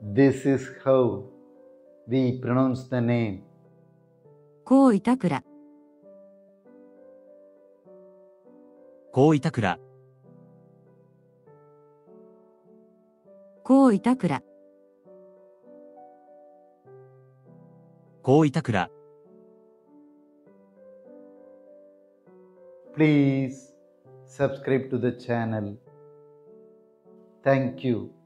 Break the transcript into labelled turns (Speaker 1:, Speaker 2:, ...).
Speaker 1: This is how we pronounce the name.
Speaker 2: 高板倉、
Speaker 3: 高板倉、
Speaker 2: 高板倉、
Speaker 3: 高板倉。
Speaker 1: Please subscribe to the channel. Thank you.